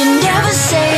You never say